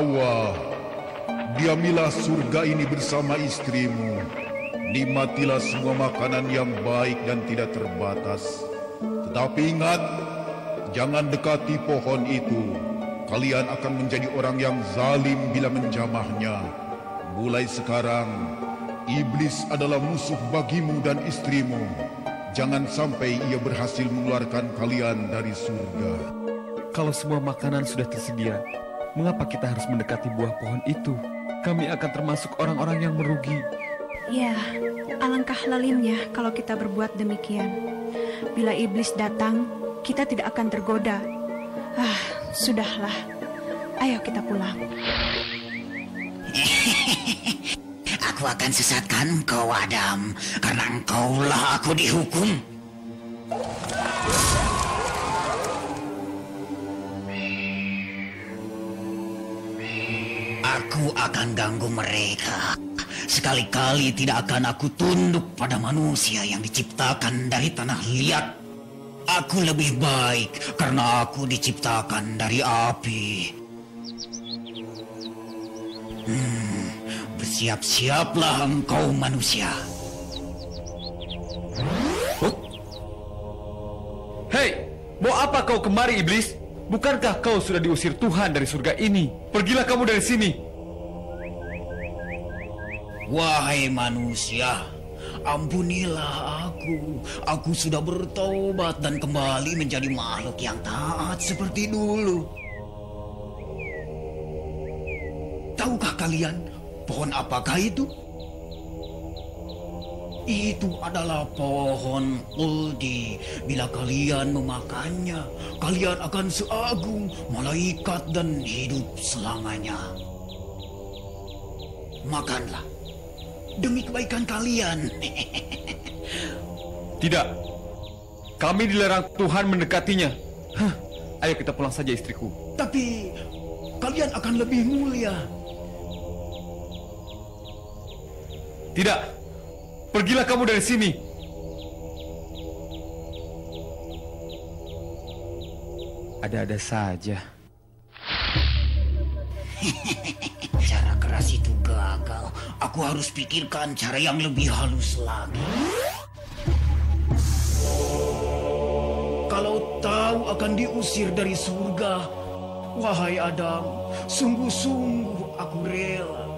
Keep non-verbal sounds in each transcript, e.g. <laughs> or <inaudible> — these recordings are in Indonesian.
Hawa, diamilah surga ini bersama istrimu. Nikmatilah semua makanan yang baik dan tidak terbatas. Tetapi ingat, jangan dekati pohon itu. Kalian akan menjadi orang yang zalim bila menjamahnya. Mulai sekarang, iblis adalah musuh bagimu dan istrimu. Jangan sampai ia berhasil mengeluarkan kalian dari surga. Kalau semua makanan sudah tersedia, mengapa kita harus mendekati buah pohon itu? Kami akan termasuk orang-orang yang merugi. Ya, alangkah lalimnya kalau kita berbuat demikian. Bila iblis datang, kita tidak akan tergoda. Ah, sudahlah. Ayo kita pulang. <laughs> aku akan sesatkan kau Adam, karena engkaulah aku dihukum. Aku akan ganggu mereka. Sekali-kali tidak akan aku tunduk pada manusia yang diciptakan dari tanah liat. Aku lebih baik karena aku diciptakan dari api. Hmm, bersiap-siaplah engkau manusia. Hei, mau apa kau kemari iblis? Bukankah kau sudah diusir Tuhan dari surga ini? Pergilah kamu dari sini. Wahai manusia, ampunilah aku. Aku sudah bertobat dan kembali menjadi makhluk yang taat seperti dulu. Tahukah kalian pohon apakah itu? Itu adalah pohon kuldi. Bila kalian memakannya, kalian akan seagung malaikat dan hidup selamanya. Makanlah demi kebaikan kalian. <laughs> Tidak. Kami dilarang Tuhan mendekatinya. Hah, ayo kita pulang saja istriku. Tapi kalian akan lebih mulia. Tidak. Pergilah kamu dari sini. Ada-ada saja. <laughs> cara keras itu gagal. Aku harus pikirkan cara yang lebih halus lagi. Kalau tahu akan diusir dari surga, wahai Adam, sungguh-sungguh aku rela.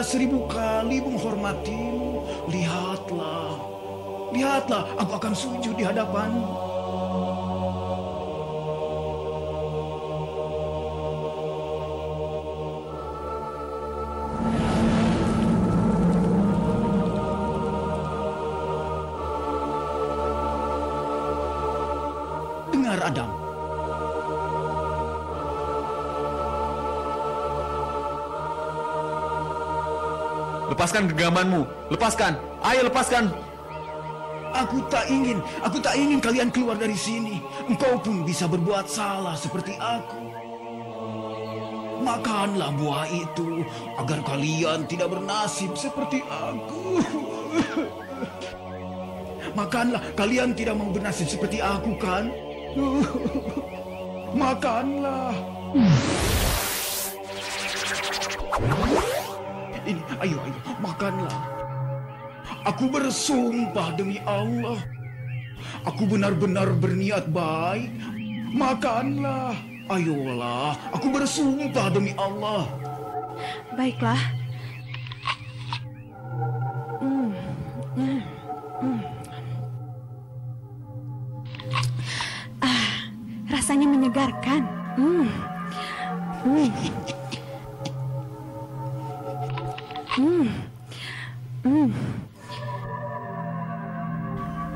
Seribu kali menghormatimu. Lihatlah, lihatlah, aku akan sujud di hadapanmu. Dengar Adam, Lepaskan genggamanmu. Lepaskan. Ayo lepaskan. Aku tak ingin, aku tak ingin kalian keluar dari sini. Engkau pun bisa berbuat salah seperti aku. Makanlah buah itu agar kalian tidak bernasib seperti aku. <laughs> Makanlah, kalian tidak mau bernasib seperti aku kan? <laughs> Makanlah. Ini, ayo, ayo, makanlah. Aku bersumpah demi Allah. Aku benar-benar berniat baik. Makanlah. Ayolah, aku bersumpah demi Allah. Baiklah.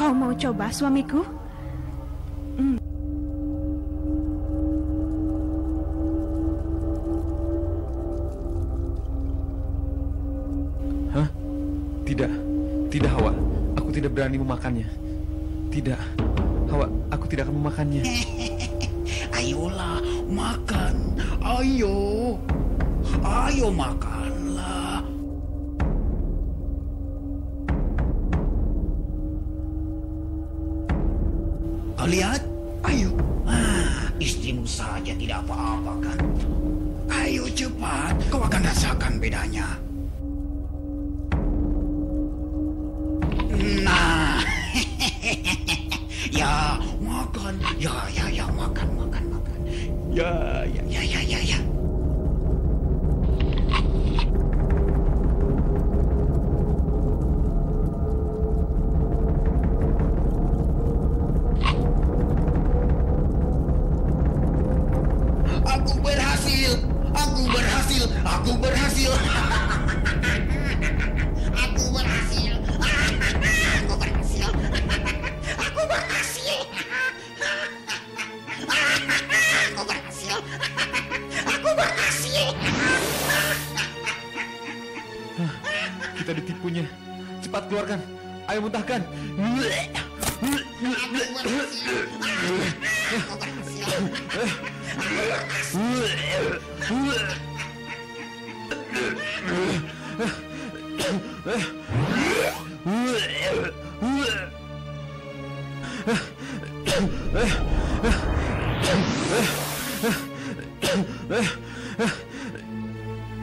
Kau mau coba, suamiku? Hmm. Hah? Tidak. Tidak, Hawa. Aku tidak berani memakannya. Tidak. Hawa, aku tidak akan memakannya. <laughs> Ayolah, makan. Ayo. Ayo makanlah. Lihat? Ayo. Ah, istri istrimu saja tidak apa-apa kan? Ayo cepat, kau akan rasakan bedanya. Nah, <laughs> ya makan, ya ya ya makan makan makan. Ya ya ya ya ya ya.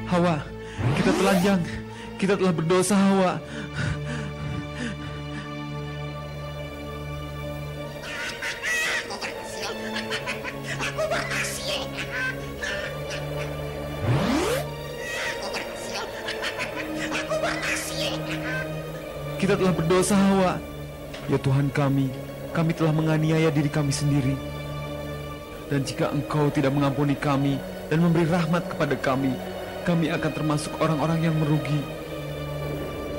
Hawa, kita telanjang. Kita telah berdosa, Hawa. Kita telah berdosa, Hawa. Ya Tuhan kami, kami telah menganiaya diri kami sendiri. Dan jika Engkau tidak mengampuni kami dan memberi rahmat kepada kami, kami akan termasuk orang-orang yang merugi.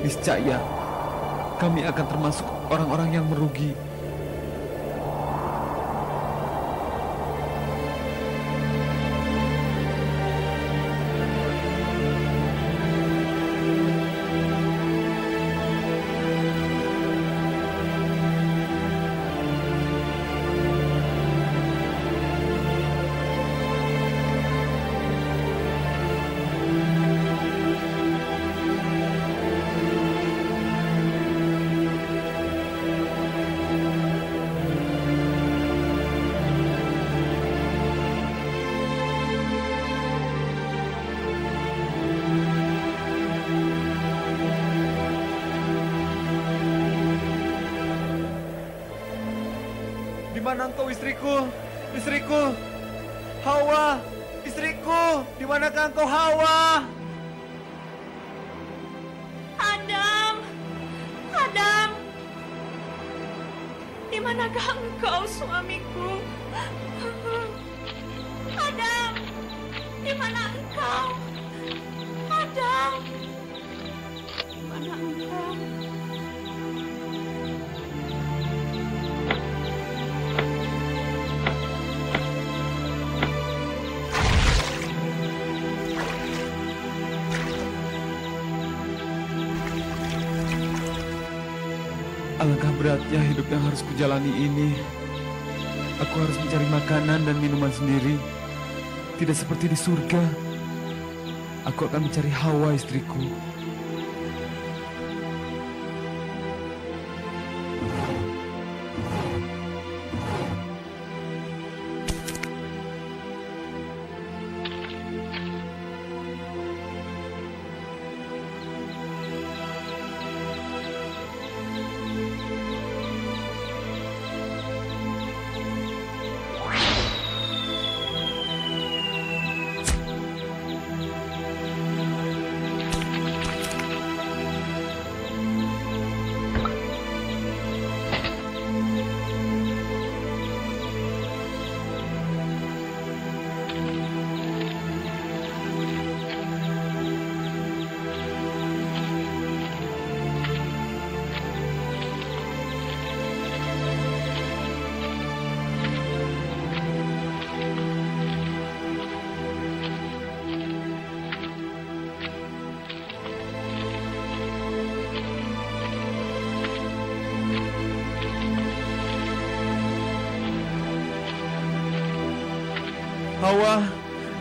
Niscaya, kami akan termasuk orang-orang yang merugi. Mana engkau istriku? Istriku! Hawa! Istriku! Di manakah engkau Hawa? Adam! Adam! Di manakah engkau, suamiku? Alangkah beratnya hidup yang harus kujalani ini. Aku harus mencari makanan dan minuman sendiri. Tidak seperti di surga. Aku akan mencari Hawa istriku. Hawa,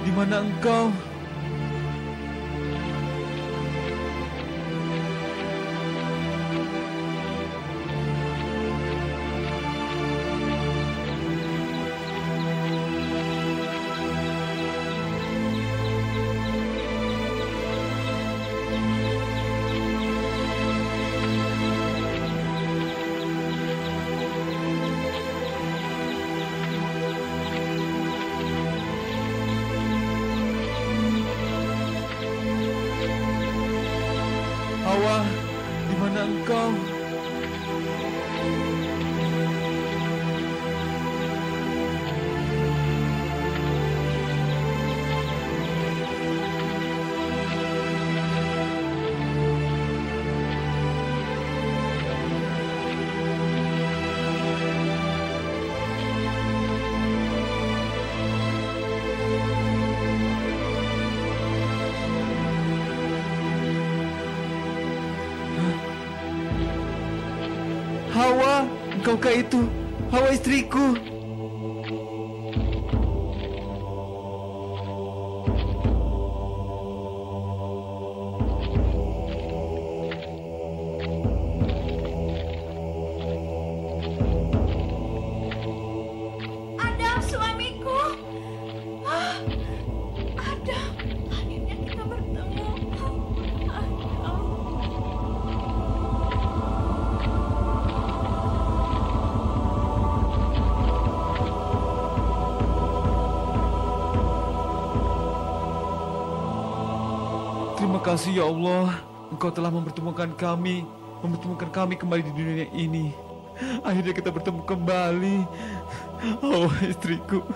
di mana engkau? Hawa, di mana engkau? Engkaukah itu? Hawa istriku. Terima kasih ya Allah, Engkau telah mempertemukan kami, mempertemukan kami kembali di dunia ini. Akhirnya kita bertemu kembali. Oh, istriku.